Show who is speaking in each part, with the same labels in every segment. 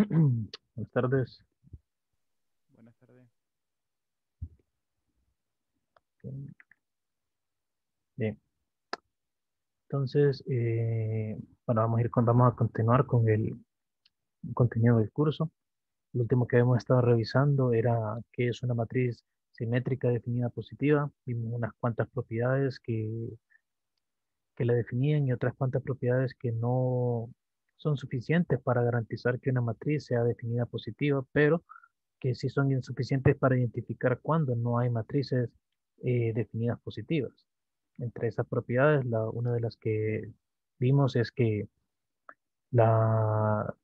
Speaker 1: Buenas tardes.
Speaker 2: Buenas tardes.
Speaker 1: Bien. Entonces, eh, bueno, vamos a ir con, vamos a continuar con el contenido del curso. Lo último que habíamos estado revisando era qué es una matriz simétrica definida positiva. Vimos unas cuantas propiedades que, que la definían y otras cuantas propiedades que no son suficientes para garantizar que una matriz sea definida positiva, pero que sí son insuficientes para identificar cuándo no hay matrices eh, definidas positivas. Entre esas propiedades, la, una de las que vimos es que la,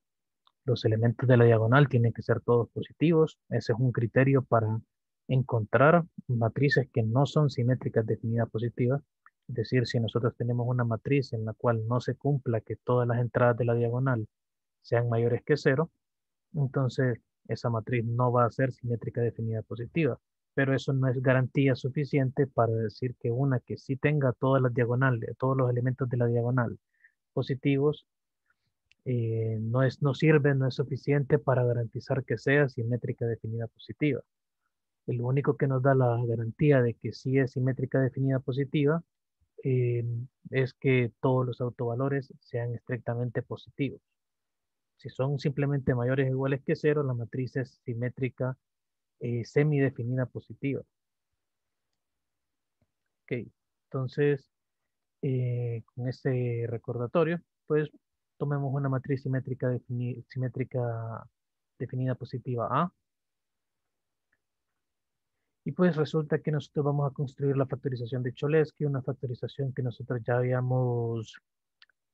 Speaker 1: los elementos de la diagonal tienen que ser todos positivos. Ese es un criterio para encontrar matrices que no son simétricas definidas positivas. Decir, si nosotros tenemos una matriz en la cual no se cumpla que todas las entradas de la diagonal sean mayores que cero, entonces esa matriz no va a ser simétrica definida positiva. Pero eso no es garantía suficiente para decir que una que sí tenga todas las diagonales, todos los elementos de la diagonal positivos, eh, no, es, no sirve, no es suficiente para garantizar que sea simétrica definida positiva. El único que nos da la garantía de que sí es simétrica definida positiva eh, es que todos los autovalores sean estrictamente positivos. Si son simplemente mayores o iguales que cero, la matriz es simétrica eh, semidefinida positiva. Ok, entonces, eh, con este recordatorio, pues tomemos una matriz simétrica, simétrica definida positiva A y pues resulta que nosotros vamos a construir la factorización de Cholesky, una factorización que nosotros ya habíamos,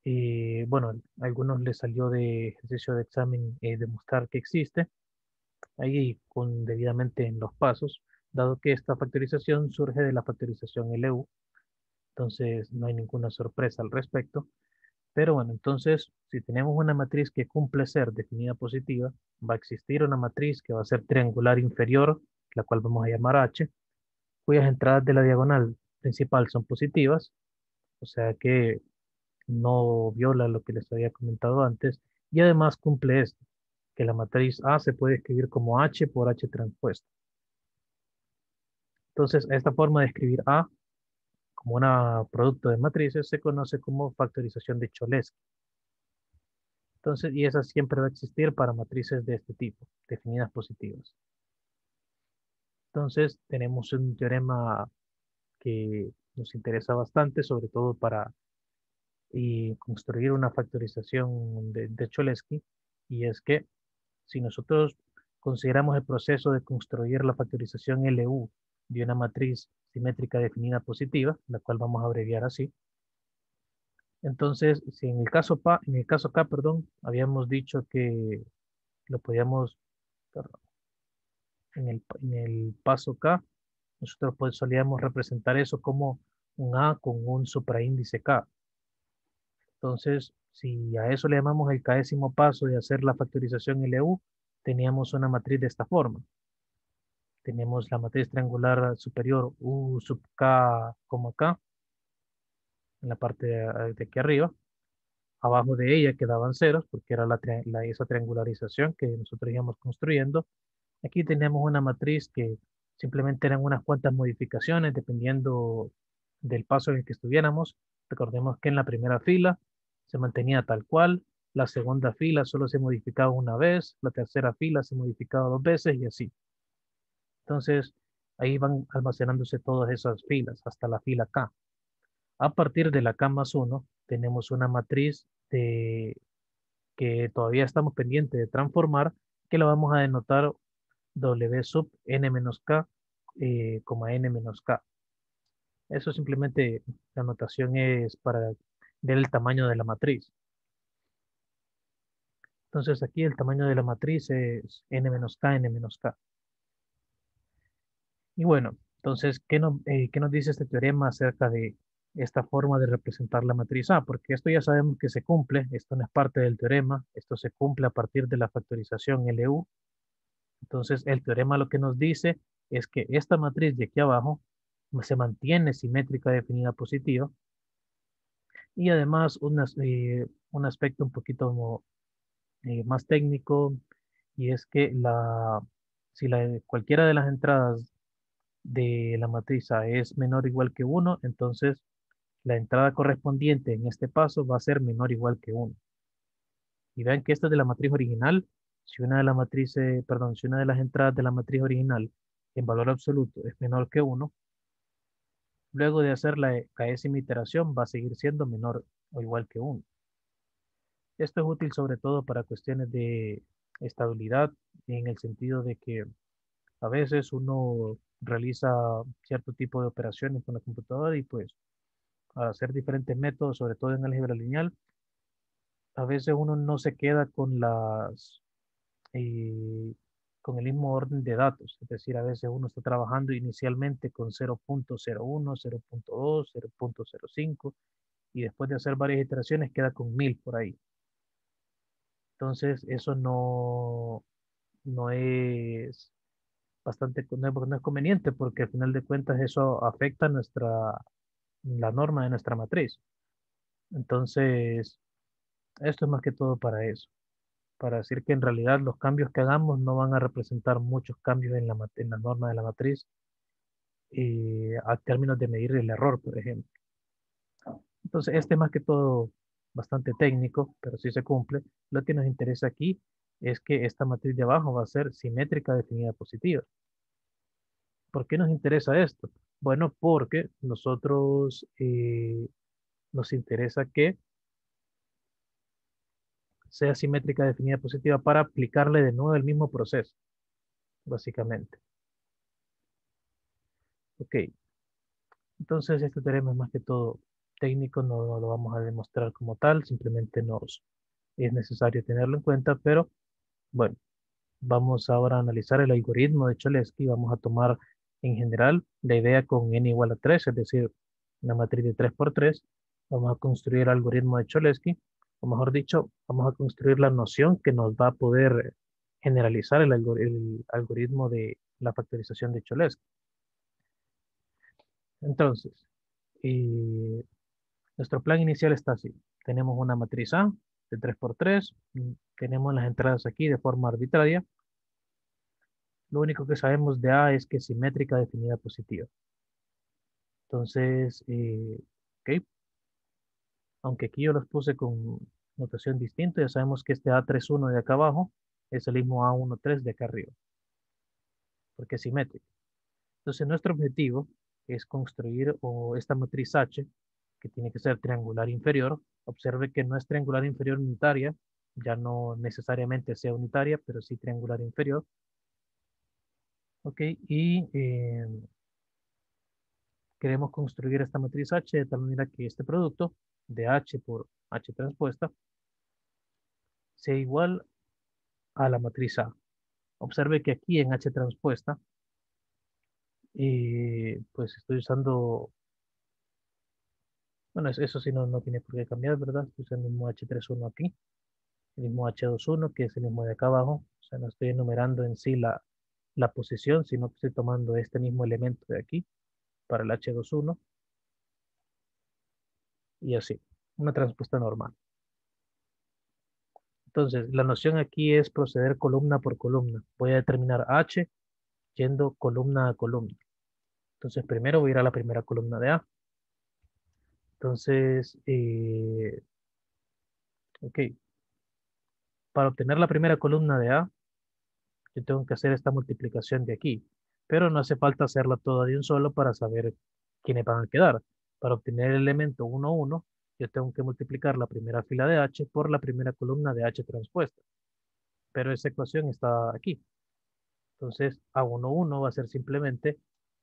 Speaker 1: eh, bueno, a algunos les salió de ejercicio de examen eh, demostrar que existe, ahí con debidamente en los pasos, dado que esta factorización surge de la factorización LU, entonces no hay ninguna sorpresa al respecto. Pero bueno, entonces, si tenemos una matriz que cumple ser definida positiva, va a existir una matriz que va a ser triangular inferior la cual vamos a llamar H, cuyas entradas de la diagonal principal son positivas, o sea que no viola lo que les había comentado antes, y además cumple esto, que la matriz A se puede escribir como H por H transpuesto. Entonces, esta forma de escribir A como un producto de matrices se conoce como factorización de Cholesky. Entonces, y esa siempre va a existir para matrices de este tipo, definidas positivas. Entonces tenemos un teorema que nos interesa bastante, sobre todo para y construir una factorización de, Cholesky, y es que si nosotros consideramos el proceso de construir la factorización LU de una matriz simétrica definida positiva, la cual vamos a abreviar así, entonces, si en el caso, en el caso K, perdón, habíamos dicho que lo podíamos, en el, paso K, nosotros pues solíamos representar eso como un A con un supraíndice K. Entonces, si a eso le llamamos el késimo paso de hacer la factorización LU, teníamos una matriz de esta forma. Tenemos la matriz triangular superior U sub K, K, en la parte de, aquí arriba. Abajo de ella quedaban ceros porque era la, la, esa triangularización que nosotros íbamos construyendo Aquí tenemos una matriz que simplemente eran unas cuantas modificaciones dependiendo del paso en el que estuviéramos. Recordemos que en la primera fila se mantenía tal cual, la segunda fila solo se modificaba una vez, la tercera fila se modificaba dos veces y así. Entonces, ahí van almacenándose todas esas filas hasta la fila K. A partir de la K más 1, tenemos una matriz que todavía estamos pendientes de transformar, que la vamos a denotar W sub n menos K, eh, n menos K. Eso simplemente, la notación es para ver el tamaño de la matriz. Entonces aquí el tamaño de la matriz es n menos K, n menos K. Y bueno, entonces, ¿qué, eh, ¿qué nos dice este teorema acerca de esta forma de representar la matriz A? Porque esto ya sabemos que se cumple, esto no es parte del teorema, esto se cumple a partir de la factorización LU entonces, el teorema lo que nos dice es que esta matriz de aquí abajo se mantiene simétrica definida positiva. Y además, eh, un aspecto un poquito eh, más técnico y es que la, si la, cualquiera de las entradas de la matriz A es menor o igual que 1, entonces la entrada correspondiente en este paso va a ser menor o igual que 1. Y vean que esta es de la matriz original. Si una de las matrices, perdón, si una de las entradas de la matriz original en valor absoluto es menor que 1, luego de hacer la décima iteración va a seguir siendo menor o igual que 1. Esto es útil sobre todo para cuestiones de estabilidad en el sentido de que a veces uno realiza cierto tipo de operaciones con la computadora y pues al hacer diferentes métodos, sobre todo en álgebra lineal, a veces uno no se queda con las eh, con el mismo orden de datos. Es decir, a veces uno está trabajando inicialmente con 0.01, 0.2, 0.05 y después de hacer varias iteraciones queda con 1000 por ahí. Entonces, eso no, no es bastante no es conveniente porque al final de cuentas eso afecta nuestra la norma de nuestra matriz. Entonces, esto es más que todo para eso, para decir que en realidad los cambios que hagamos no van a representar muchos cambios en la, norma de la matriz eh, a términos de medir el error, por ejemplo. Entonces, este es más que todo bastante técnico, pero si se cumple. Lo que nos interesa aquí es que esta matriz de abajo va a ser simétrica definida positiva. ¿Por qué nos interesa esto? Bueno, porque nosotros eh, nos interesa que sea simétrica definida positiva para aplicarle de nuevo el mismo proceso, básicamente. Ok. Entonces, este teorema es más que todo técnico, no lo vamos a demostrar como tal, simplemente nos es necesario tenerlo en cuenta, pero bueno, vamos ahora a analizar el algoritmo de Cholesky, vamos a tomar en general la idea con n igual a 3, es decir, una matriz de 3 por 3, vamos a construir el algoritmo de Cholesky, o mejor dicho, vamos a construir la noción que nos va a poder generalizar el, algoritmo de la factorización de Cholesky. Entonces, eh, nuestro plan inicial está así. Tenemos una matriz A de 3x3. Mm, tenemos las entradas aquí de forma arbitraria. Lo único que sabemos de A es que es simétrica definida positiva. Entonces, eh. Aunque aquí yo los puse con notación distinta, ya sabemos que este A31 de acá abajo es el mismo A13 de acá arriba. Porque es simétrico. Entonces, nuestro objetivo es construir esta matriz H que tiene que ser triangular inferior. Observe que no es triangular inferior unitaria, ya no necesariamente sea unitaria, pero sí triangular inferior. Ok, y eh, queremos construir esta matriz H de tal manera que este producto de H por H transpuesta sea igual a la matriz A. Observe que aquí en H transpuesta, eh, pues estoy usando bueno, eso sí no, no tiene por qué cambiar, ¿verdad? Puse el mismo H31 aquí, el mismo H21, que es el mismo de acá abajo. O sea, no estoy enumerando en sí la, la posición, sino que estoy tomando este mismo elemento de aquí para el H21. Y así, una transpuesta normal. Entonces, la noción aquí es proceder columna por columna. Voy a determinar H yendo columna a columna. Entonces, primero voy a ir a la primera columna de A. Entonces, eh, ok. Para obtener la primera columna de A, yo tengo que hacer esta multiplicación de aquí. Pero no hace falta hacerla toda de un solo para saber quiénes van a quedar. Para obtener el elemento 1, 1, yo tengo que multiplicar la primera fila de H por la primera columna de H transpuesta. Pero esa ecuación está aquí. Entonces, A1, 1 va a ser simplemente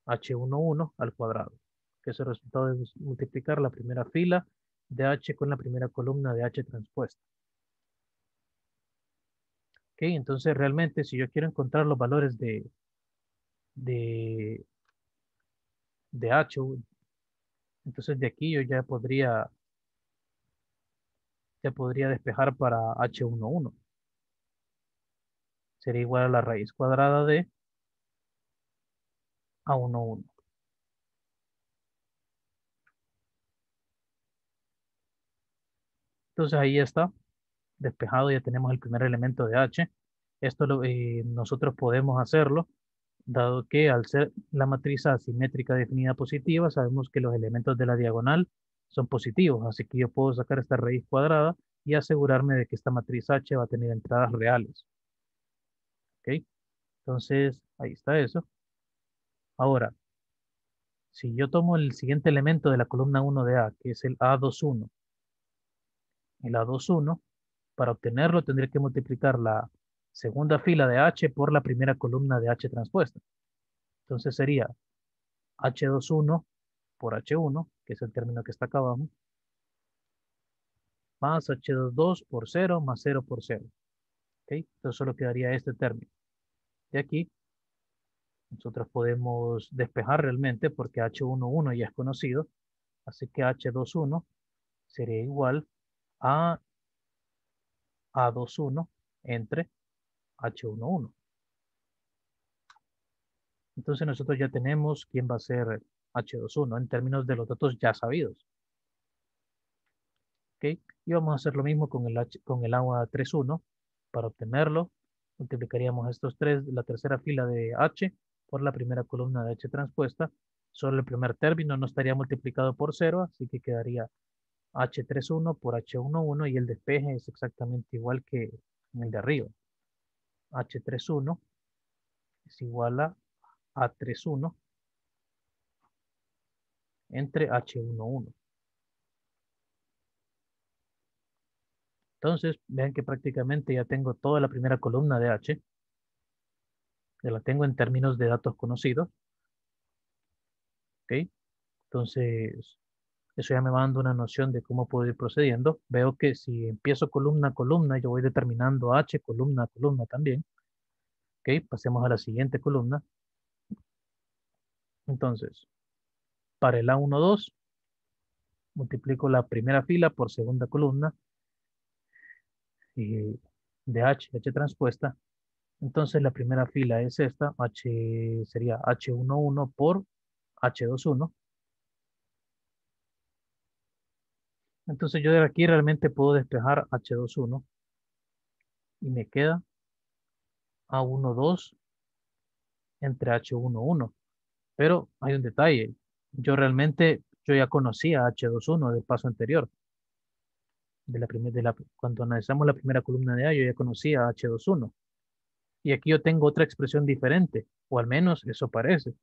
Speaker 1: H1, 1 al cuadrado que es el resultado de multiplicar la primera fila de H con la primera columna de H transpuesta. Ok, entonces realmente si yo quiero encontrar los valores de, de, de H, entonces de aquí yo ya podría, ya podría despejar para H11. Sería igual a la raíz cuadrada de A11. Entonces ahí está. despejado, ya tenemos el primer elemento de H. Esto lo, eh, nosotros podemos hacerlo, dado que al ser la matriz asimétrica definida positiva, sabemos que los elementos de la diagonal son positivos, así que yo puedo sacar esta raíz cuadrada y asegurarme de que esta matriz H va a tener entradas reales. ¿Ok? Entonces, ahí está eso. Ahora, si yo tomo el siguiente elemento de la columna 1 de A, que es el A21, el A21, para obtenerlo tendría que multiplicar la segunda fila de H por la primera columna de H transpuesta. Entonces sería H21 por H1, que es el término que está acá abajo, más H22 por 0 más 0 por 0. ¿Ok? Entonces solo quedaría este término. De aquí, nosotros podemos despejar realmente porque H11 ya es conocido. Así que H21 sería igual a A21 entre H11. Entonces nosotros ya tenemos quién va a ser H21 en términos de los datos ya sabidos. ¿Ok? Y vamos a hacer lo mismo con el, H, con el agua 31. Para obtenerlo, multiplicaríamos estos tres, la tercera fila de H por la primera columna de H transpuesta. Solo el primer término no estaría multiplicado por 0, así que quedaría H31 por H11 y el despeje es exactamente igual que el de arriba. H31 es igual a A31 entre H11. Entonces, vean que prácticamente ya tengo toda la primera columna de H. Ya la tengo en términos de datos conocidos. ¿Ok? Entonces, eso ya me va dando una noción de cómo puedo ir procediendo. Veo que si empiezo columna a columna, yo voy determinando H columna a columna también. Ok, pasemos a la siguiente columna. Entonces, para el A12, multiplico la primera fila por segunda columna de H, H transpuesta. Entonces la primera fila es esta, H sería H11 por H21. Entonces yo de aquí realmente puedo despejar H21 y me queda A12 entre H11. Pero hay un detalle. Yo realmente, yo ya conocía H21 del paso anterior de la primera, de la, cuando analizamos la primera columna de A, yo ya conocía H21. Y aquí yo tengo otra expresión diferente, o al menos eso parece.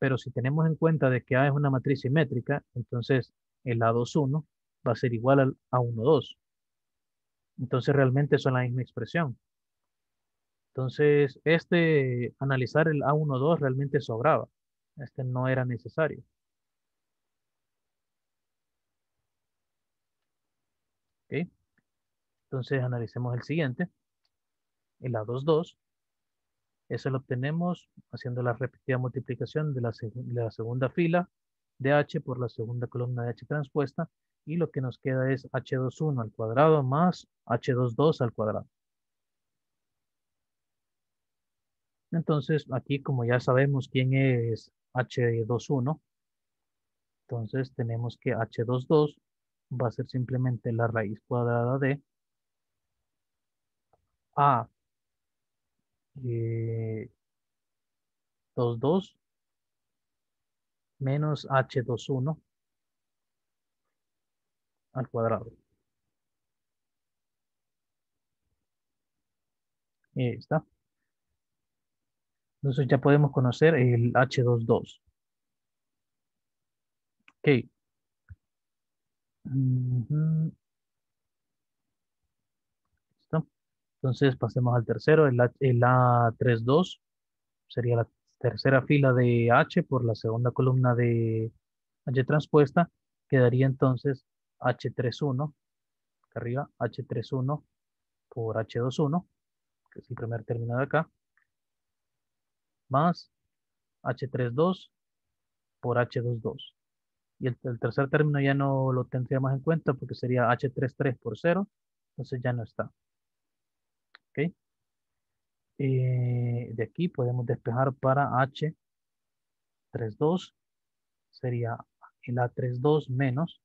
Speaker 1: Pero si tenemos en cuenta de que A es una matriz simétrica, entonces el A21 va a ser igual al A12. Entonces realmente son la misma expresión. Entonces, este, analizar el A12 realmente sobraba. Este no era necesario. Entonces analicemos el siguiente. El A22. Eso lo obtenemos haciendo la repetida multiplicación de la segunda fila de H por la segunda columna de H transpuesta. Y lo que nos queda es H21 al cuadrado más H22 al cuadrado. Entonces, aquí como ya sabemos quién es H21, entonces tenemos que H22 va a ser simplemente la raíz cuadrada de A 22 eh, menos H21 al cuadrado. Ahí está. Entonces ya podemos conocer el H22. Ok. Entonces pasemos al tercero, el, el A32 sería la tercera fila de H por la segunda columna de H transpuesta. Quedaría entonces H31, acá arriba, H31 por H21, que es el primer término de acá, más H32 por H22. Y el, tercer término ya no lo tendríamos en cuenta porque sería H33 por 0. Entonces ya no está. ¿Ok? Eh, de aquí podemos despejar para H32. Sería el A32 menos.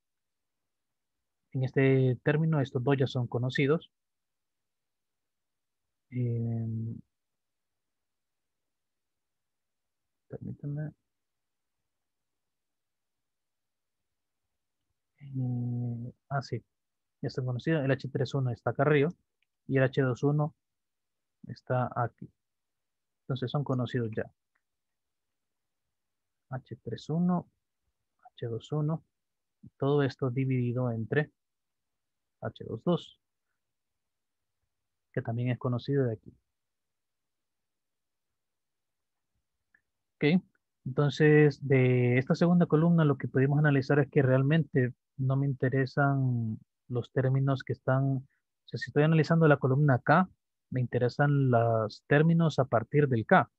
Speaker 1: En este término estos dos ya son conocidos. em, permítanme. Eh, ah, sí, ya está conocido. El H31 está acá arriba y el H21 está aquí. Entonces son conocidos ya. H31, H21, todo esto dividido entre H22, que también es conocido de aquí. Ok, entonces de esta segunda columna lo que podemos analizar es que realmente no me interesan los términos que están, o sea, si estoy analizando la columna K, me interesan los términos a partir del K.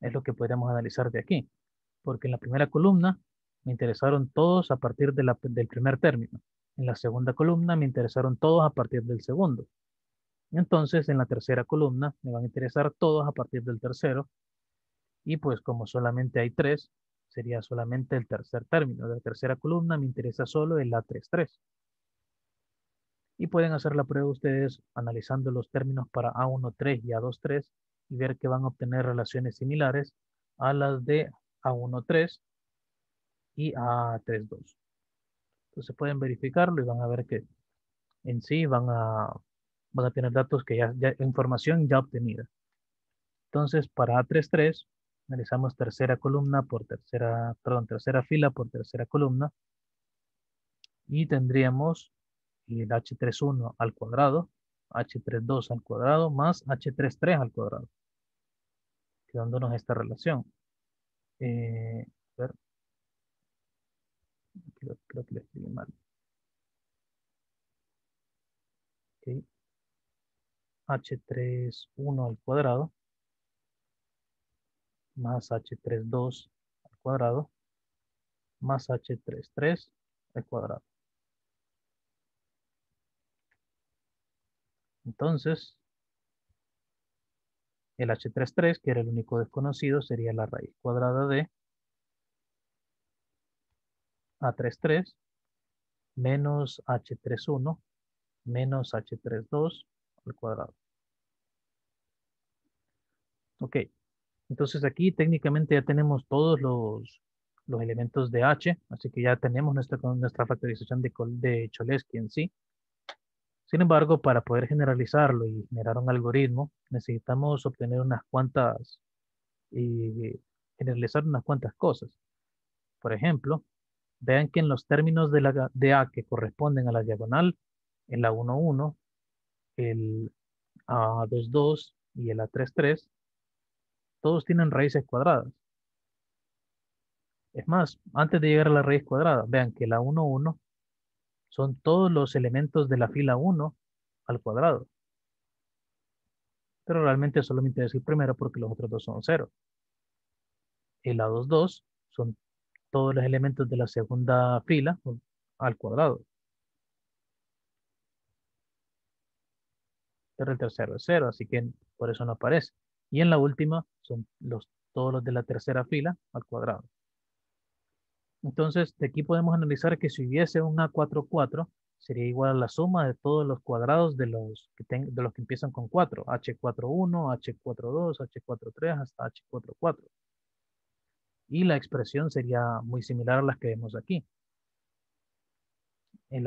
Speaker 1: Es lo que podríamos analizar de aquí. Porque en la primera columna me interesaron todos a partir del primer término. En la segunda columna me interesaron todos a partir del segundo. Entonces, en la tercera columna me van a interesar todos a partir del tercero. Y pues como solamente hay tres, sería solamente el tercer término. De la tercera columna me interesa solo el A33. Y pueden hacer la prueba ustedes analizando los términos para A13 y A23 y ver que van a obtener relaciones similares a las de A13 y A32. Entonces pueden verificarlo y van a ver que en sí van a, van a tener datos que ya, ya información ya obtenida. Entonces para A33 analizamos tercera columna por tercera, perdón, tercera fila por tercera columna y tendríamos el H31 al cuadrado, H32 al cuadrado más H33 al cuadrado, quedándonos esta relación. Eh. Creo, creo, que le escribí mal. Okay. H31 al cuadrado más H32 al cuadrado más H33 al cuadrado. Entonces, el H33, que era el único desconocido, sería la raíz cuadrada de A33 menos H31 menos H32 al cuadrado. Ok, entonces aquí técnicamente ya tenemos todos los, los elementos de H, así que ya tenemos nuestra, nuestra factorización de, de Cholesky en sí. Sin embargo, para poder generalizarlo y generar un algoritmo, necesitamos obtener unas cuantas y generalizar unas cuantas cosas. Por ejemplo, vean que en los términos de, la, de A que corresponden a la diagonal, el A11, el A22 y el A33, todos tienen raíces cuadradas. Es más, antes de llegar a la raíz cuadrada, vean que el A11 son todos los elementos de la fila 1 al cuadrado. Pero realmente solo me interesa el primero porque los otros dos son 0. El A22 son todos los elementos de la segunda fila al cuadrado. Pero el tercero es 0, así que por eso no aparece. Y en la última son los, todos los de la tercera fila al cuadrado. Entonces, de aquí podemos analizar que si hubiese un A44, sería igual a la suma de todos los cuadrados de los que, de los que empiezan con 4. H41, H42, H43 hasta H44. Y la expresión sería muy similar a las que vemos aquí. En,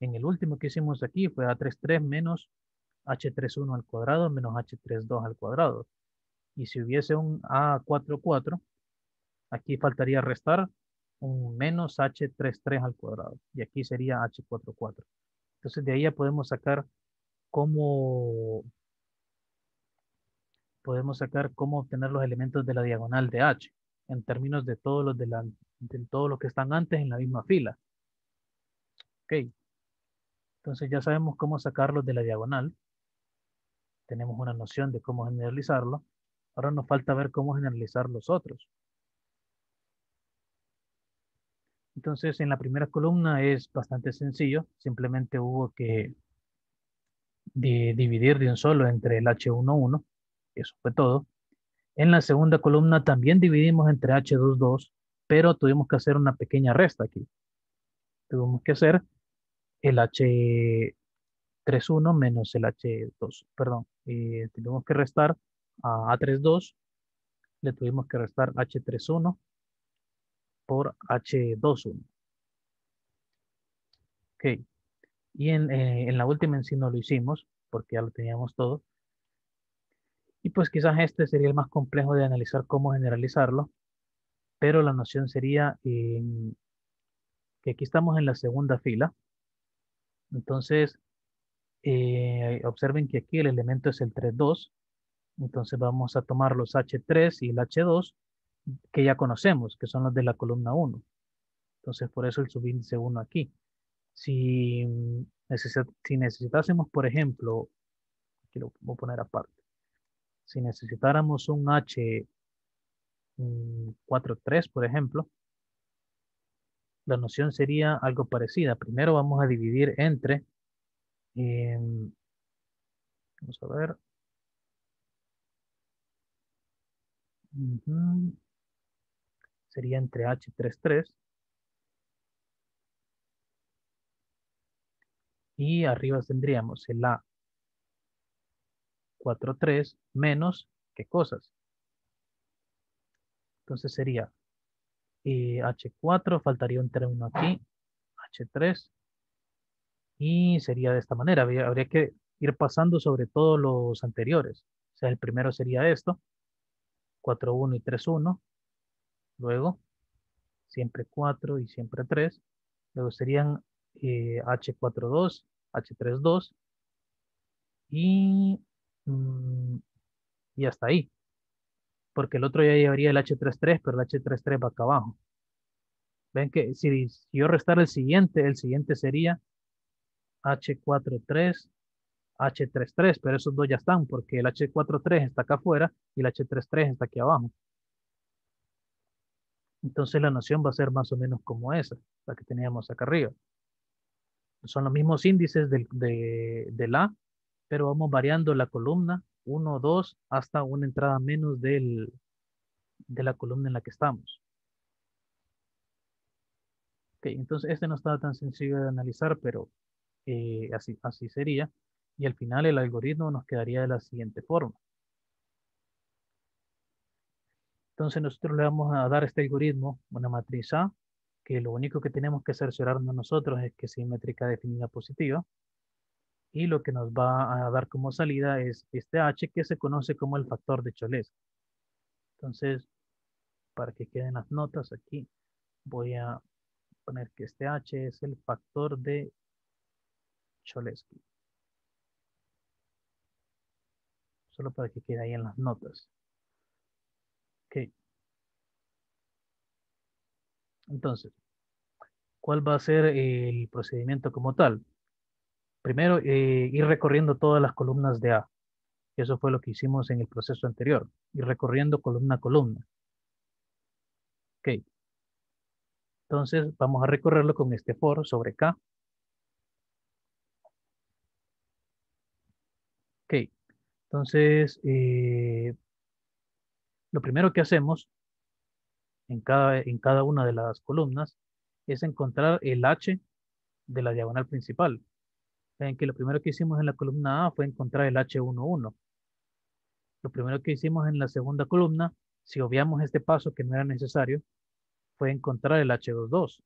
Speaker 1: en el último que hicimos aquí fue A33 menos H31 al cuadrado menos H32 al cuadrado. Y si hubiese un A44, aquí faltaría restar un menos H33 al cuadrado. Y aquí sería H44. Entonces de ahí ya podemos sacar cómo podemos sacar cómo obtener los elementos de la diagonal de H en términos de todos los de, la, de todos los que están antes en la misma fila. Ok. Entonces ya sabemos cómo sacarlos de la diagonal. Tenemos una noción de cómo generalizarlo. Ahora nos falta ver cómo generalizar los otros. Entonces, en la primera columna es bastante sencillo. Simplemente hubo que dividir de un solo entre el H11. Eso fue todo. En la segunda columna también dividimos entre H22, pero tuvimos que hacer una pequeña resta aquí. Tuvimos que hacer el H33 H31 menos el H2, perdón, tenemos que restar a A32, le tuvimos que restar H31 por H21. Ok, y en, eh, en la última en sí no lo hicimos, porque ya lo teníamos todo. Y pues quizás este sería el más complejo de analizar cómo generalizarlo, pero la noción sería que aquí estamos en la segunda fila. Entonces, eh, observen que aquí el elemento es el 3,2. Entonces vamos a tomar los H3 y el H2 que ya conocemos, que son los de la columna 1. Entonces por eso el subíndice 1 aquí. Si, si necesitásemos, por ejemplo, aquí lo voy a poner aparte. Si necesitáramos un H 4,3, por ejemplo, la noción sería algo parecida. Primero vamos a dividir entre, em, vamos a ver, sería entre H33 y arriba tendríamos el A43 menos, ¿qué cosas? Entonces sería H4, faltaría un término aquí, H3, y sería de esta manera. Habría, que ir pasando sobre todos los anteriores. O sea, el primero sería esto, 4, y 3, Luego, siempre 4 y siempre 3. Luego serían H42, H32 y, mm, y hasta ahí porque el otro ya llevaría el H33, pero el H33 va acá abajo. Ven que si, yo restar el siguiente, el siguiente sería H43, H33, pero esos dos ya están porque el H43 está acá afuera y el H33 está aquí abajo. Entonces la noción va a ser más o menos como esa, la que teníamos acá arriba. Son los mismos índices del, de, del A, pero vamos variando la columna 1, 2, hasta una entrada menos del, de la columna en la que estamos. Ok, entonces este no estaba tan sencillo de analizar, pero eh, así, así sería. Y al final el algoritmo nos quedaría de la siguiente forma. Entonces nosotros le vamos a dar a este algoritmo una matriz A, que lo único que tenemos que cerciorarnos nosotros es que simétrica definida positiva y lo que nos va a dar como salida es este H que se conoce como el factor de Cholesky. Entonces, para que queden las notas aquí, voy a poner que este H es el factor de Cholesky. Solo para que quede ahí en las notas. Ok. Entonces, ¿cuál va a ser el procedimiento como tal? Primero, eh, ir recorriendo todas las columnas de A. Eso fue lo que hicimos en el proceso anterior. Ir recorriendo columna a columna. Ok. Entonces, vamos a recorrerlo con este for sobre K. Ok. Entonces, eh, lo primero que hacemos en cada, en cada una de las columnas es encontrar el H de la diagonal principal. Ven que lo primero que hicimos en la columna A fue encontrar el H11. Lo primero que hicimos en la segunda columna, si obviamos este paso que no era necesario, fue encontrar el H22.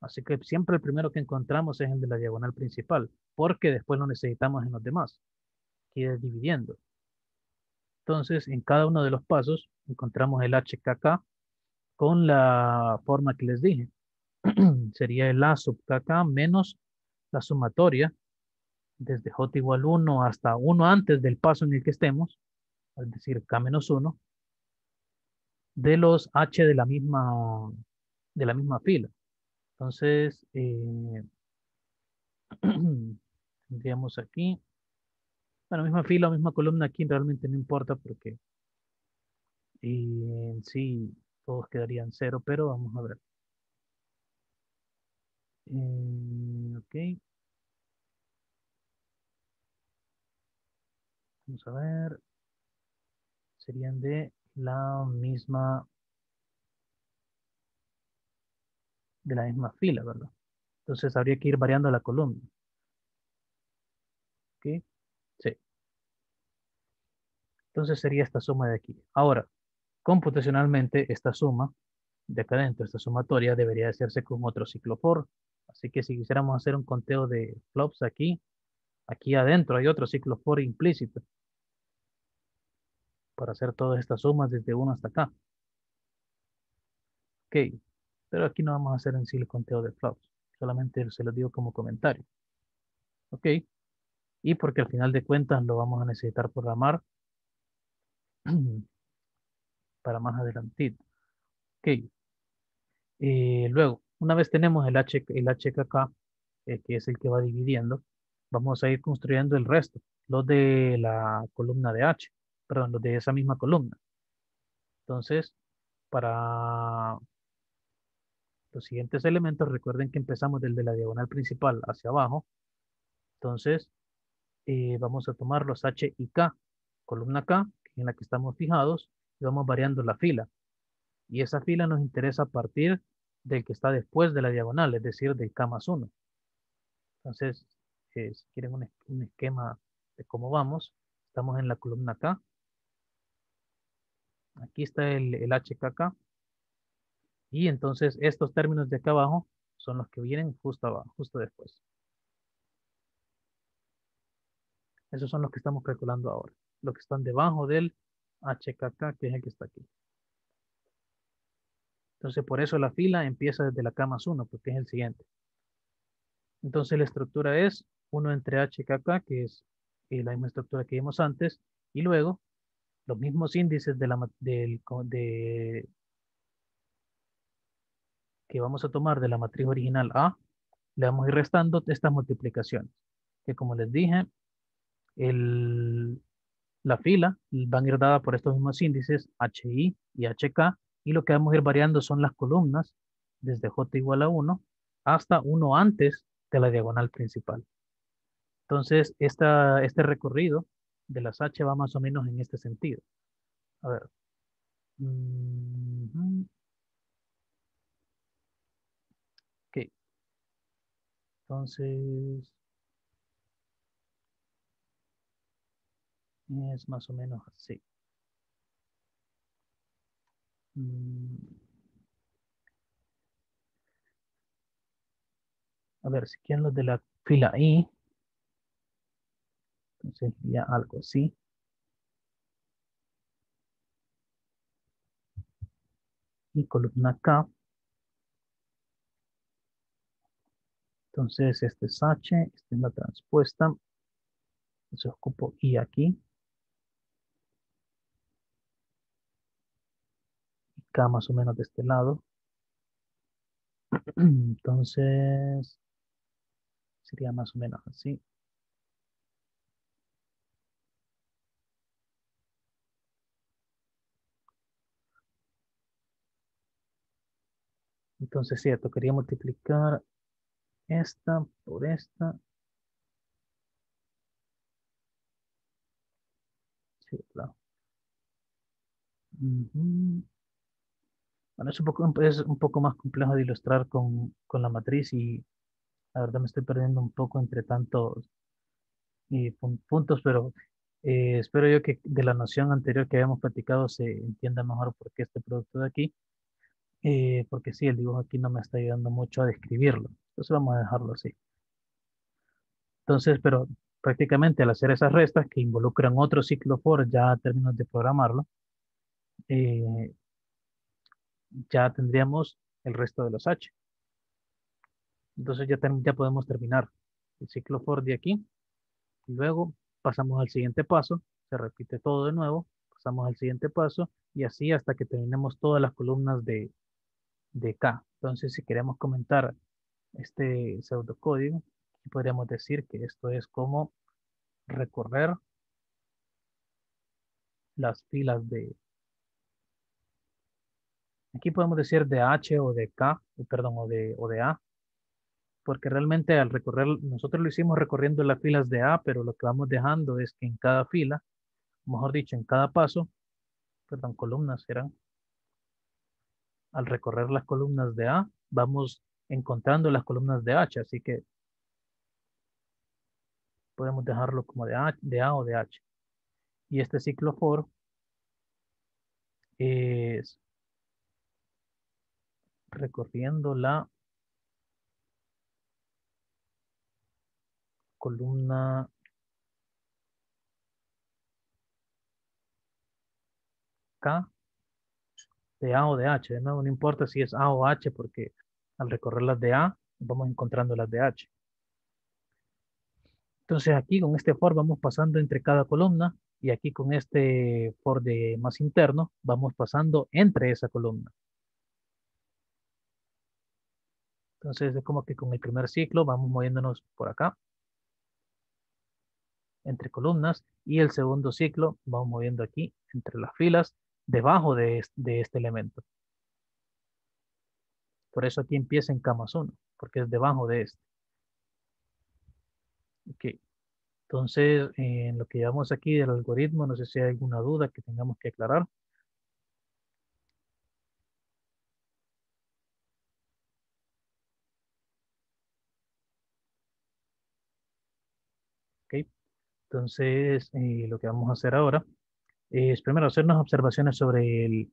Speaker 1: Así que siempre el primero que encontramos es el de la diagonal principal, porque después lo necesitamos en los demás. Queda dividiendo. Entonces, en cada uno de los pasos encontramos el HKK con la forma que les dije. Sería el A sub KK menos la sumatoria desde j igual 1 hasta 1 antes del paso en el que estemos, es decir, k menos 1, de los h de la misma, de la misma fila. Entonces, eh, tendríamos aquí, bueno, misma fila o misma columna aquí realmente no importa porque en sí todos quedarían cero, pero vamos a ver. Eh, ok. Vamos a ver. Serían de la misma de la misma fila, ¿verdad? Entonces habría que ir variando la columna. ¿Ok? Sí. Entonces sería esta suma de aquí. Ahora, computacionalmente, esta suma de acá adentro, esta sumatoria, debería hacerse con otro ciclo for. Así que si quisiéramos hacer un conteo de flops aquí, aquí adentro hay otro ciclo for implícito para hacer todas estas sumas desde 1 hasta acá. Ok, pero aquí no vamos a hacer en sí el conteo de flops, solamente se lo digo como comentario. Ok, y porque al final de cuentas lo vamos a necesitar programar para más adelante. Ok, eh, luego, una vez tenemos el, H, el HKK, eh, que es el que va dividiendo, vamos a ir construyendo el resto, los de la columna de H, perdón, los de esa misma columna. Entonces, para los siguientes elementos, recuerden que empezamos desde la diagonal principal hacia abajo. Entonces, eh, vamos a tomar los H y K, columna K, en la que estamos fijados, y vamos variando la fila. Y esa fila nos interesa a partir del que está después de la diagonal, es decir, del K más 1. Entonces, eh, si quieren un, esquema de cómo vamos, estamos en la columna K. Aquí está el, el HKK. Y entonces estos términos de acá abajo son los que vienen justo abajo, justo después. Esos son los que estamos calculando ahora. Los que están debajo del HKK, que es el que está aquí. Entonces, por eso la fila empieza desde la K más 1, porque es el siguiente. Entonces, la estructura es 1 entre HKK, que es la misma estructura que vimos antes, y luego los mismos índices de la, de, que vamos a tomar de la matriz original A, le vamos a ir restando estas multiplicaciones, que como les dije, el, la fila van a ir dada por estos mismos índices HI y HK, y lo que vamos a ir variando son las columnas desde J igual a 1 hasta 1 antes de la diagonal principal. Entonces, esta, este recorrido de las H va más o menos en este sentido. A ver. Ok. Entonces, es más o menos así. Mm. A ver, si quieren los de la fila I, entonces ya algo así. Y columna K. Entonces este es H, esta es la transpuesta. Entonces ocupo I aquí. K más o menos de este lado. Entonces, sería más o menos así. Entonces, cierto, quería multiplicar esta por esta. Sí, claro. Bueno, es un poco, es un poco más complejo de ilustrar con, con la matriz y la verdad me estoy perdiendo un poco entre tantos y puntos, pero eh, espero yo que de la noción anterior que habíamos platicado se entienda mejor por qué este producto de aquí, eh, porque sí, el dibujo aquí no me está ayudando mucho a describirlo, entonces vamos a dejarlo así. Entonces, pero prácticamente al hacer esas restas que involucran otro ciclo for ya a términos de programarlo, eh, ya tendríamos el resto de los H. Entonces ya, ya podemos terminar el ciclo for de aquí. Y luego pasamos al siguiente paso. Se repite todo de nuevo. Pasamos al siguiente paso. Y así hasta que terminemos todas las columnas de, de K. Entonces si queremos comentar este pseudocódigo, podríamos decir que esto es como recorrer las filas de, Aquí podemos decir de H o de K, perdón, o de, o de A, porque realmente al recorrer, nosotros lo hicimos recorriendo las filas de A, pero lo que vamos dejando es que en cada fila, mejor dicho, en cada paso, perdón, columnas eran, al recorrer las columnas de A, vamos encontrando las columnas de H, así que podemos dejarlo como de A, de A o de H. Y este ciclo for es recorriendo la columna K de A o de H. Nuevo, no importa si es A o H porque al recorrer las de A vamos encontrando las de H. Entonces aquí con este for vamos pasando entre cada columna y aquí con este for de más interno vamos pasando entre esa columna. Entonces es como que con el primer ciclo vamos moviéndonos por acá entre columnas y el segundo ciclo vamos moviendo aquí entre las filas debajo de, este elemento. Por eso aquí empieza en camas 1, porque es debajo de este. Ok. Entonces, en lo que llevamos aquí del algoritmo, no sé si hay alguna duda que tengamos que aclarar. Ok. Entonces, eh, lo que vamos a hacer ahora es primero hacer unas observaciones sobre el,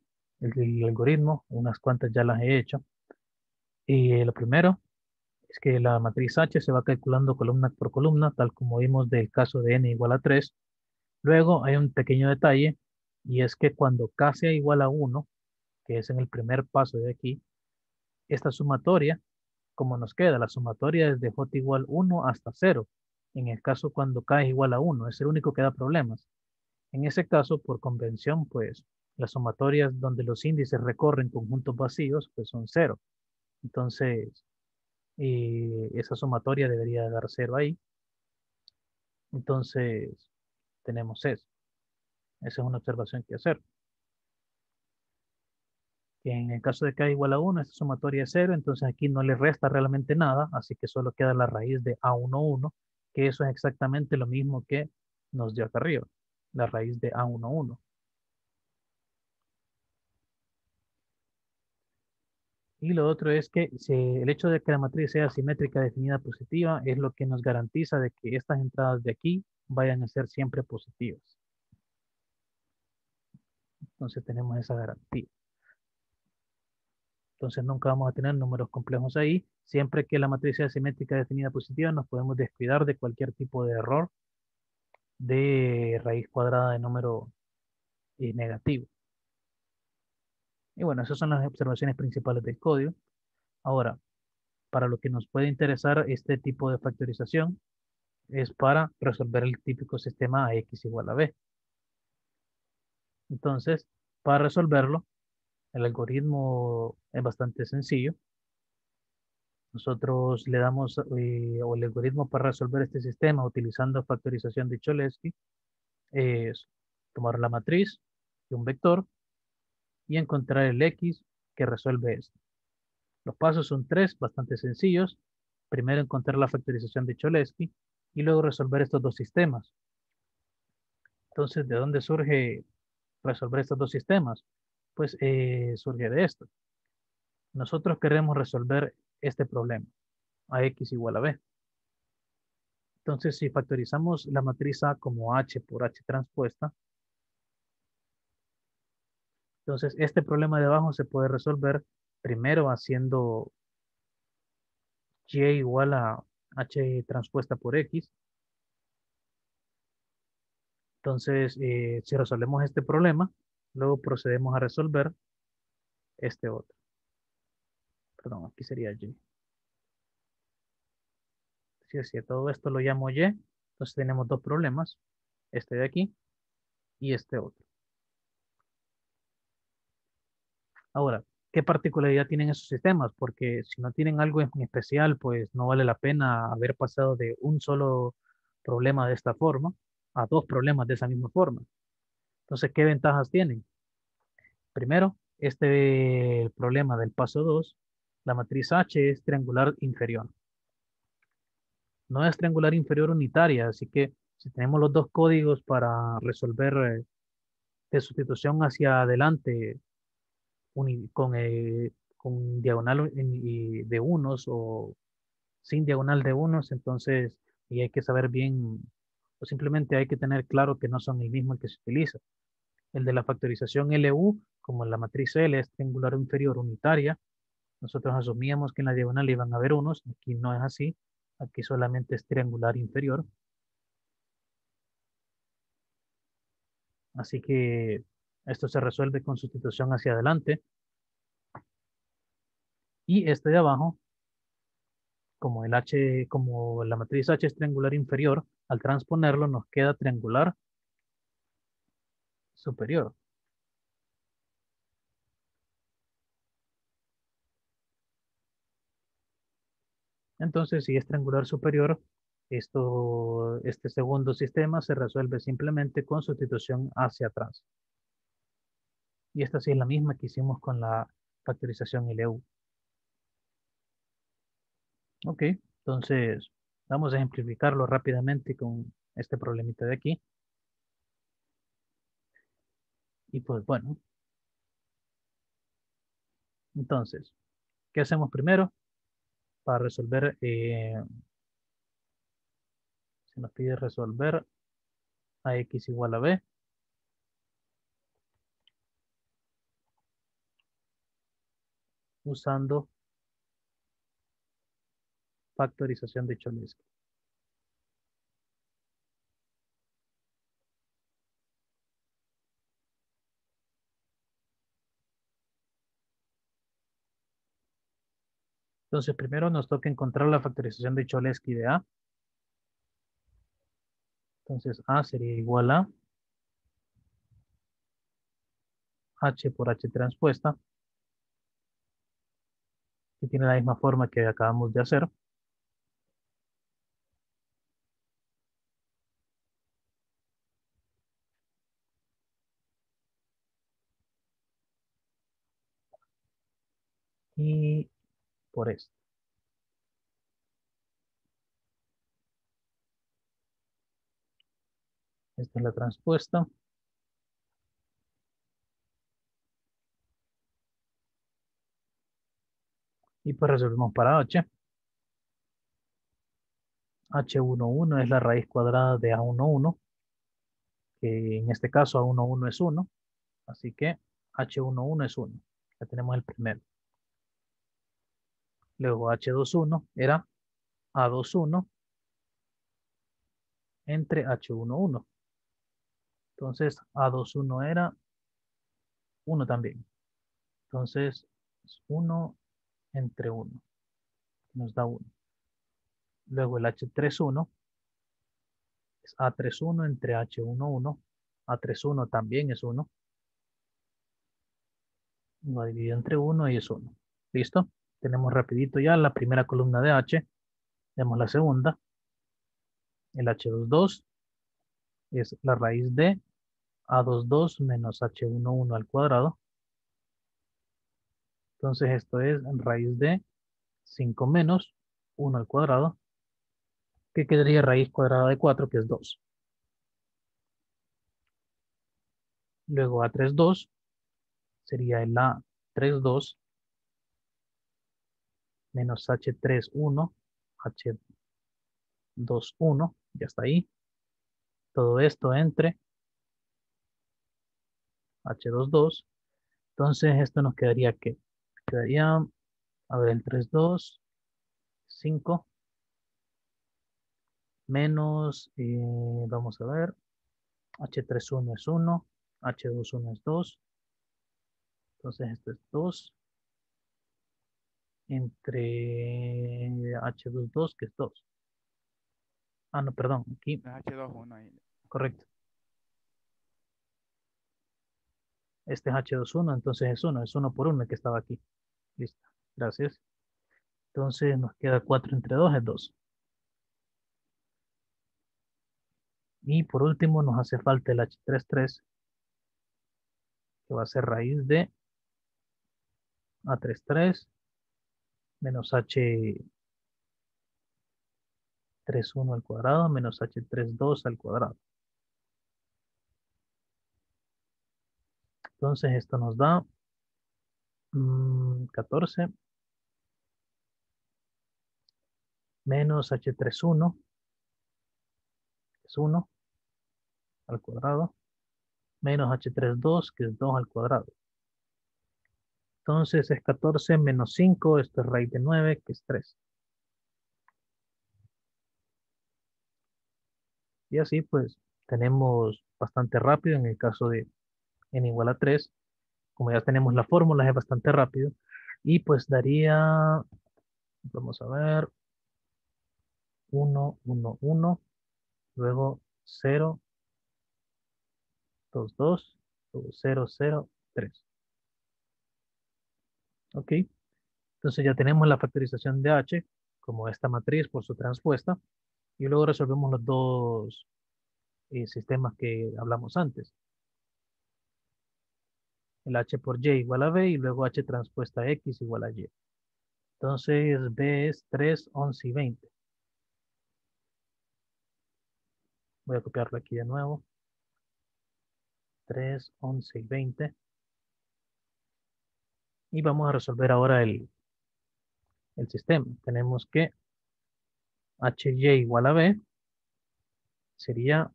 Speaker 1: algoritmo. Unas cuantas ya las he hecho. Y lo primero es que la matriz H se va calculando columna por columna, tal como vimos del caso de n igual a 3. Luego hay un pequeño detalle, y es que cuando k sea igual a 1, que es en el primer paso de aquí, esta sumatoria, como nos queda, la sumatoria es de j igual 1 hasta 0. En el caso cuando k es igual a 1, es el único que da problemas. En ese caso, por convención, pues las sumatorias donde los índices recorren conjuntos vacíos, pues son 0. Entonces, eh, esa sumatoria debería dar cero ahí. Entonces, tenemos eso. Esa es una observación que hacer. En el caso de k igual a 1, esta sumatoria es 0, entonces aquí no le resta realmente nada, así que solo queda la raíz de A11, que eso es exactamente lo mismo que nos dio acá arriba, la raíz de A11. Y lo otro es que el hecho de que la matriz sea simétrica definida positiva es lo que nos garantiza de que estas entradas de aquí vayan a ser siempre positivas. Entonces tenemos esa garantía. Entonces nunca vamos a tener números complejos ahí. Siempre que la matriz sea simétrica definida positiva, nos podemos descuidar de cualquier tipo de error de raíz cuadrada de número eh, negativo. Y bueno, esas son las observaciones principales del código. Ahora, para lo que nos puede interesar este tipo de factorización es para resolver el típico sistema AX igual a B. Entonces, para resolverlo, el algoritmo es bastante sencillo. Nosotros le damos, eh, o el algoritmo para resolver este sistema utilizando factorización de Cholesky es tomar la matriz de un vector y encontrar el X que resuelve esto. Los pasos son tres, bastante sencillos. Primero encontrar la factorización de Cholesky y luego resolver estos dos sistemas. Entonces, ¿de dónde surge resolver estos dos sistemas? Pues eh, surge de esto. Nosotros queremos resolver este problema, a x igual a b. Entonces, si factorizamos la matriz A como H por H transpuesta, entonces, este problema de abajo se puede resolver primero haciendo y igual a h transpuesta por x. Entonces, eh, si resolvemos este problema, luego procedemos a resolver este otro. Perdón, aquí sería y. Si es todo esto lo llamo y, entonces tenemos dos problemas, este de aquí y este otro. Ahora, ¿qué particularidad tienen esos sistemas? Porque si no tienen algo en especial, pues no vale la pena haber pasado de un solo problema de esta forma a dos problemas de esa misma forma. Entonces, ¿qué ventajas tienen? Primero, este problema del paso 2, la matriz H es triangular inferior. No es triangular inferior unitaria, así que si tenemos los dos códigos para resolver eh, de sustitución hacia adelante con, eh, con diagonal de unos o sin diagonal de unos, entonces y hay que saber bien o simplemente hay que tener claro que no son el mismo el que se utiliza. El de la factorización LU, como la matriz L es triangular inferior unitaria, nosotros asumíamos que en la diagonal iban a haber unos, aquí no es así, aquí solamente es triangular inferior. Así que esto se resuelve con sustitución hacia adelante. Y este de abajo, como el H, como la matriz H es triangular inferior, al transponerlo nos queda triangular superior. Entonces, si es triangular superior, esto, este segundo sistema se resuelve simplemente con sustitución hacia atrás. Y esta sí es la misma que hicimos con la factorización LU. Ok, entonces vamos a ejemplificarlo rápidamente con este problemita de aquí. Y pues bueno. Entonces, ¿qué hacemos primero? Para resolver, eh, se nos pide resolver a x igual a b. Usando factorización de Cholesky. Entonces, primero nos toca encontrar la factorización de Cholesky de A. Entonces, A sería igual a H por H transpuesta, que tiene la misma forma que acabamos de hacer. Y por esto. Esta es la transpuesta. Y pues resolvemos para H. H11 es la raíz cuadrada de A11, que en este caso A11 es 1, así que H11 es 1. Ya tenemos el primero. Luego H21 era A21 entre H11. Entonces A21 era 1 también. Entonces 1 entre 1. Nos da 1. Luego el H31 es A31 entre H11. A31 también es 1. Lo dividido entre 1 y es 1. ¿Listo? Tenemos rapidito ya la primera columna de H. Vemos la segunda. El H22 es la raíz de A22 menos H11 al cuadrado. Entonces esto es raíz de 5 menos 1 al cuadrado, que quedaría raíz cuadrada de 4, que es 2. Luego A32 sería el A32 menos H31, H21, ya está ahí. Todo esto entre H22. Entonces esto nos quedaría que quedaría, a ver, el 32, 5, menos, eh, vamos a ver, H31 es 1, H21 es 2, entonces esto es 2, entre H22, que es 2. Ah, no, perdón, aquí.
Speaker 2: H21 ahí.
Speaker 1: Correcto. Este es H21, entonces es 1, es 1 por 1 que estaba aquí. Listo, gracias. Entonces nos queda 4 entre 2 es 2. Y por último nos hace falta el H33, que va a ser raíz de A33 menos H 31 al cuadrado menos H 32 al cuadrado. Entonces esto nos da 14 mm, menos H31 es 1 al cuadrado, menos h3, 2, que es 2 al cuadrado. Entonces es 14 menos 5, esto es raíz de 9, que es 3. Y así pues tenemos bastante rápido en el caso de n igual a 3. Como ya tenemos la fórmula es bastante rápido. Y pues daría, vamos a ver, 1, 1, 1, luego 0, 2, 2, 0, 0, 3. Ok, entonces ya tenemos la factorización de h como esta matriz por su transpuesta y luego resolvemos los dos eh, sistemas que hablamos antes. El h por y igual a b y luego h transpuesta x igual a y. Entonces b es 3, 11 y 20. Voy a copiarlo aquí de nuevo. 3, 11 y 20. Y vamos a resolver ahora el, el sistema. Tenemos que HY igual a B sería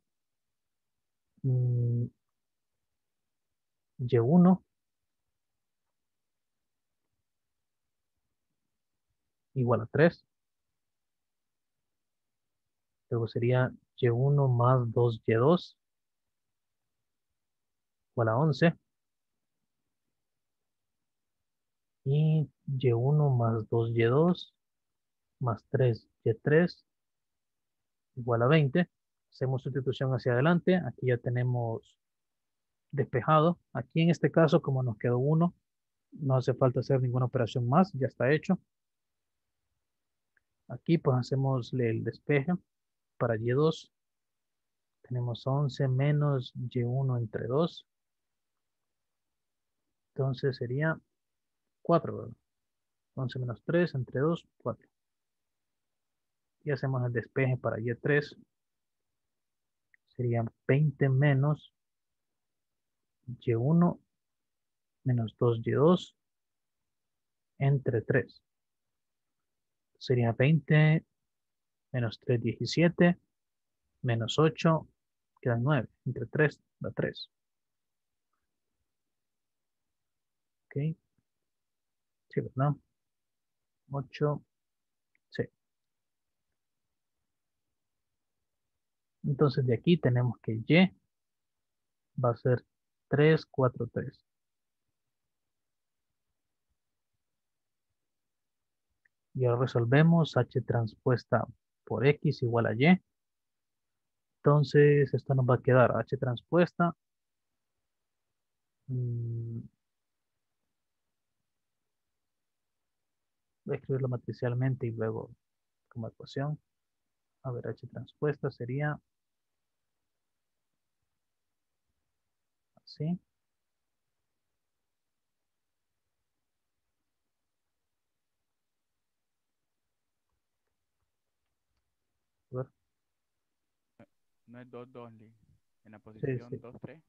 Speaker 1: mm, Y1 igual a 3. Luego sería Y1 más 2Y2 igual a 11. Y Y1 más 2Y2 más 3Y3 igual a 20. Hacemos sustitución hacia adelante. Aquí ya tenemos despejado. Aquí en este caso, como nos quedó 1, no hace falta hacer ninguna operación más. Ya está hecho. Aquí pues hacemos el despeje para Y2. Tenemos 11 menos Y1 entre 2. Entonces sería 4, ¿verdad? 11 menos 3 entre 2, 4. Y hacemos el despeje para Y3. Sería 20 menos Y1 menos 2Y2 entre 3. Sería 20 menos 3, 17, menos 8, quedan 9. Entre 3 da 3. Ok. Sí, ¿verdad? 8, sí. Entonces de aquí tenemos que Y va a ser 3, 4, 3. Y ahora resolvemos H transpuesta por X igual a Y. Entonces esto nos va a quedar H transpuesta. Mm, Voy a escribirlo matricialmente y luego como ecuación. A ver, H transpuesta sería así.
Speaker 2: No es 2, 2, En la posición 2, 3.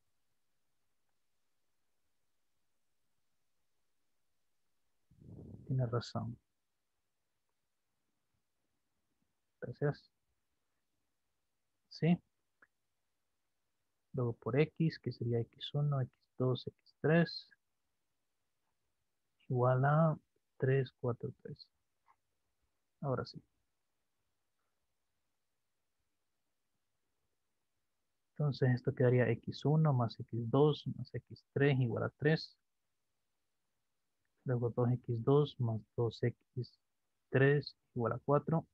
Speaker 1: Tiene razón. Gracias. ¿Sí? Luego por X, que sería X1, X2, X3. Igual a 3, 4, 3. Ahora sí. Entonces esto quedaría X1 más X2 más X3 igual a 3. Luego 2X2 más 2X3 igual a 4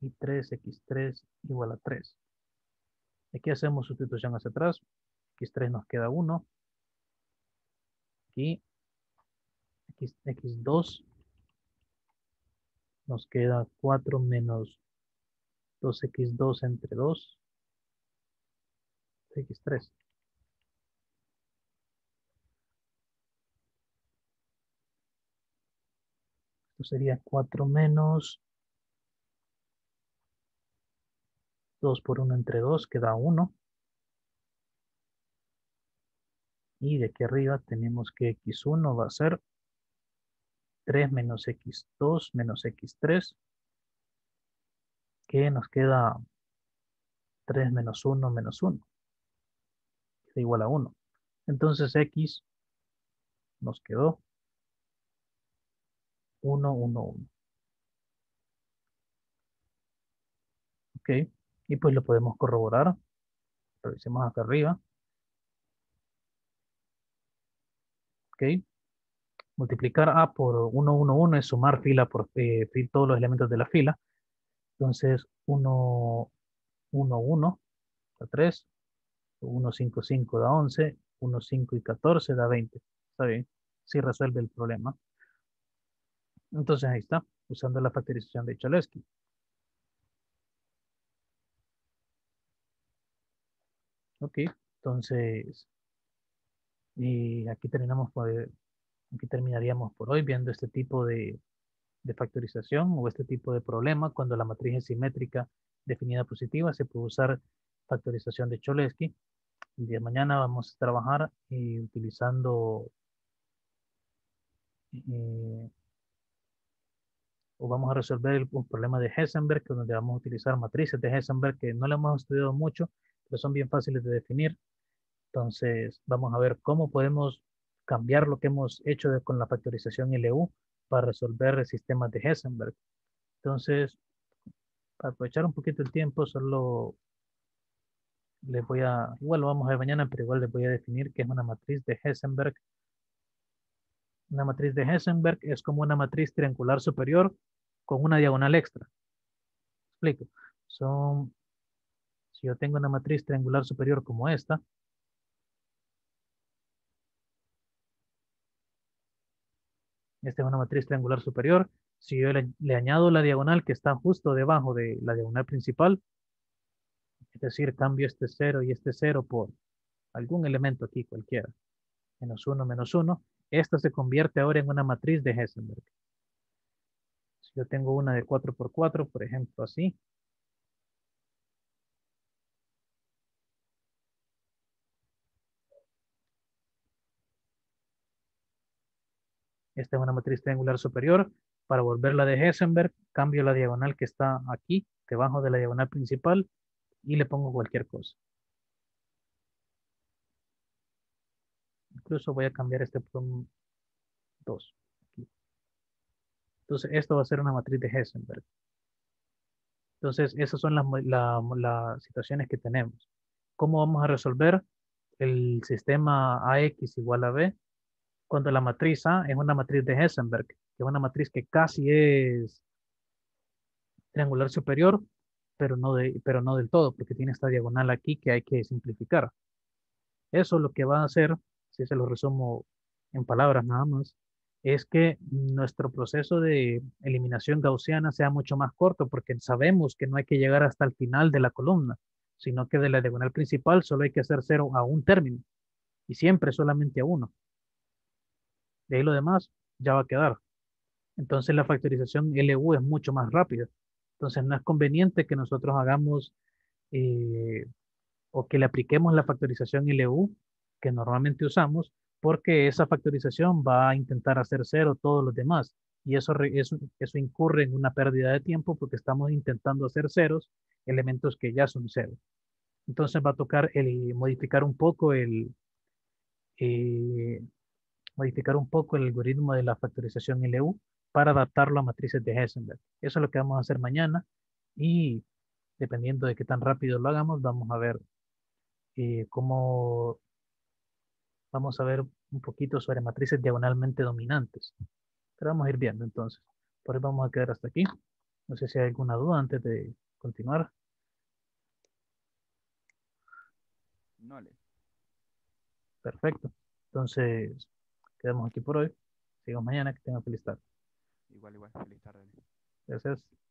Speaker 1: y 3x3 igual a 3. Aquí hacemos sustitución hacia atrás. x3 nos queda 1. Aquí x, 2 nos queda 4 menos 2x2 entre 2 x3. Sería 4 menos 2 por 1 entre 2 queda 1. Y de aquí arriba tenemos que x1 va a ser 3 menos x2 menos x3. Que nos queda 3 menos 1 menos 1. Es igual a 1. Entonces X nos quedó 1, 1, 1. Ok, y pues lo podemos corroborar. Revisemos acá arriba. Ok. Multiplicar A por 1, 1, 1 es sumar fila por eh, todos los elementos de la fila. Entonces, 1, 1, 1 da 3. 1, 5, 5 da 11. 1, 5 y 14 da 20. Está bien. Sí resuelve el problema. Entonces ahí está, usando la factorización de Cholesky. Ok, entonces, y aquí terminamos por, aquí terminaríamos por hoy viendo este tipo de, de factorización o este tipo de problema cuando la matriz es simétrica definida positiva se puede usar factorización de Cholesky. El día de mañana vamos a trabajar eh, utilizando eh, o vamos a resolver el, problema de Hessenberg, donde vamos a utilizar matrices de Hessenberg que no le hemos estudiado mucho, pero son bien fáciles de definir. Entonces, vamos a ver cómo podemos cambiar lo que hemos hecho con la factorización LU para resolver el sistema de Hessenberg. Entonces, para aprovechar un poquito el tiempo, solo les voy a, igual lo vamos a ver mañana, pero igual les voy a definir qué es una matriz de Hessenberg una matriz de Hessenberg es como una matriz triangular superior con una diagonal extra. Explico. Son, si yo tengo una matriz triangular superior como esta, esta es una matriz triangular superior. Si yo le, le, añado la diagonal que está justo debajo de la diagonal principal, es decir, cambio este 0 y este 0 por algún elemento aquí cualquiera, menos 1, menos 1, esta se convierte ahora en una matriz de Hessenberg. Si yo tengo una de 4 por 4, por ejemplo, así. Esta es una matriz triangular superior. Para volverla de Hessenberg, cambio la diagonal que está aquí, debajo de la diagonal principal, y le pongo cualquier cosa. Incluso voy a cambiar este un 2. Entonces, esto va a ser una matriz de Hessenberg. Entonces, esas son las, las situaciones que tenemos. ¿Cómo vamos a resolver el sistema AX igual a B? Cuando la matriz A es una matriz de Hessenberg, que es una matriz que casi es triangular superior, pero no, de, pero no del todo, porque tiene esta diagonal aquí que hay que simplificar. Eso lo que va a hacer si se lo resumo en palabras nada más, es que nuestro proceso de eliminación gaussiana sea mucho más corto porque sabemos que no hay que llegar hasta el final de la columna, sino que de la diagonal principal solo hay que hacer cero a un término y siempre solamente a uno. De ahí lo demás ya va a quedar. Entonces la factorización LU es mucho más rápida. Entonces no es conveniente que nosotros hagamos eh, o que le apliquemos la factorización LU que normalmente usamos porque esa factorización va a intentar hacer cero todos los demás y eso, eso, incurre en una pérdida de tiempo porque estamos intentando hacer ceros elementos que ya son cero. Entonces va a tocar el, modificar un poco el eh, modificar un poco el algoritmo de la factorización LU para adaptarlo a matrices de Hessenberg. Eso es lo que vamos a hacer mañana y dependiendo de qué tan rápido lo hagamos, vamos a ver eh, cómo vamos a ver un poquito sobre matrices diagonalmente dominantes. Pero vamos a ir viendo entonces. Por hoy vamos a quedar hasta aquí. No sé si hay alguna duda antes de continuar.
Speaker 2: No, le.
Speaker 1: Perfecto. Entonces, quedamos aquí por hoy. Sigamos mañana. Que tengan feliz tarde.
Speaker 2: Igual, igual. Feliz tarde.
Speaker 1: Gracias.